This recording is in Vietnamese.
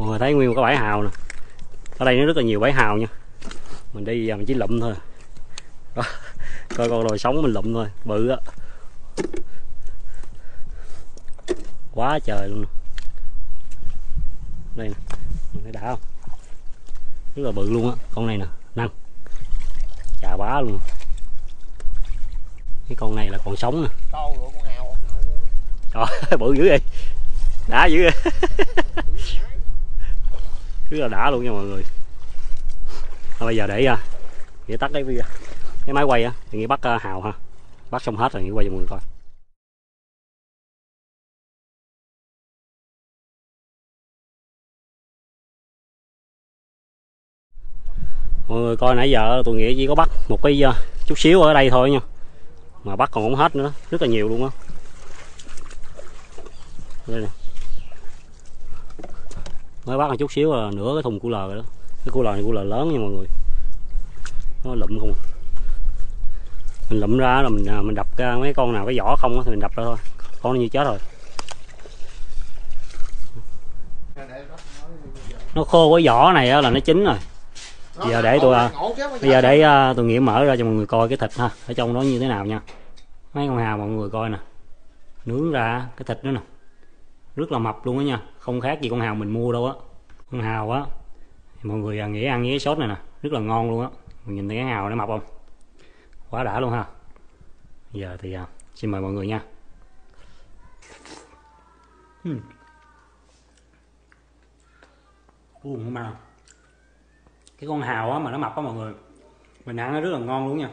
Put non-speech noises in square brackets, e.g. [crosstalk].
mọi người thấy nguyên một cái bãi hào nè. Ở đây nó rất là nhiều bãi hào nha. Mình đi giờ mình chỉ lụm thôi. Đó coi con đồi sống mình lụm thôi bự á. Quá trời luôn nè. Đây nè mình thấy đã không? Rất là bự luôn á con này nè. Năng. Chà bá luôn. Cái con này là còn sống nè. Trời [laughs] bự dữ vậy. Đã dữ vậy rất là đã luôn nha mọi người. À, bây giờ để uh, nghĩa tắt cái video cái máy quay á thì nghĩa bắt uh, hào ha. Bắt xong hết rồi nghĩa quay cho mọi người coi. Mọi người coi nãy giờ tụi nghĩa chỉ có bắt một cái uh, chút xíu ở đây thôi nha. Mà bắt còn không hết nữa rất là nhiều luôn á. Đây nè mới bắt một chút xíu là nửa cái thùng củ lờ rồi đó. Cái củ lờ này củ lờ lớn nha mọi người. Nó lụm không à. mình lụm ra là mình à, mình đập ra mấy con nào cái vỏ không thì mình đập ra thôi. Con nó như chết rồi. Nó khô cái vỏ này là nó chín rồi. Giờ để tôi, bây giờ để tôi à, nghĩa mở ra cho mọi người coi cái thịt ha. Ở trong đó như thế nào nha. Mấy con hào mọi người coi nè. Nướng ra cái thịt nữa nè rất là mập luôn á nha. Không khác gì con hào mình mua đâu á. Con hào á mọi người à, nghĩ ăn với cái sốt này nè. Rất là ngon luôn á. Mình nhìn thấy cái hào nó mập không? Quá đã luôn ha. Giờ thì à, xin mời mọi người nha. Uhm. Uh, mà. Cái con hào á mà nó mập á mọi người. Mình ăn nó rất là ngon luôn nha.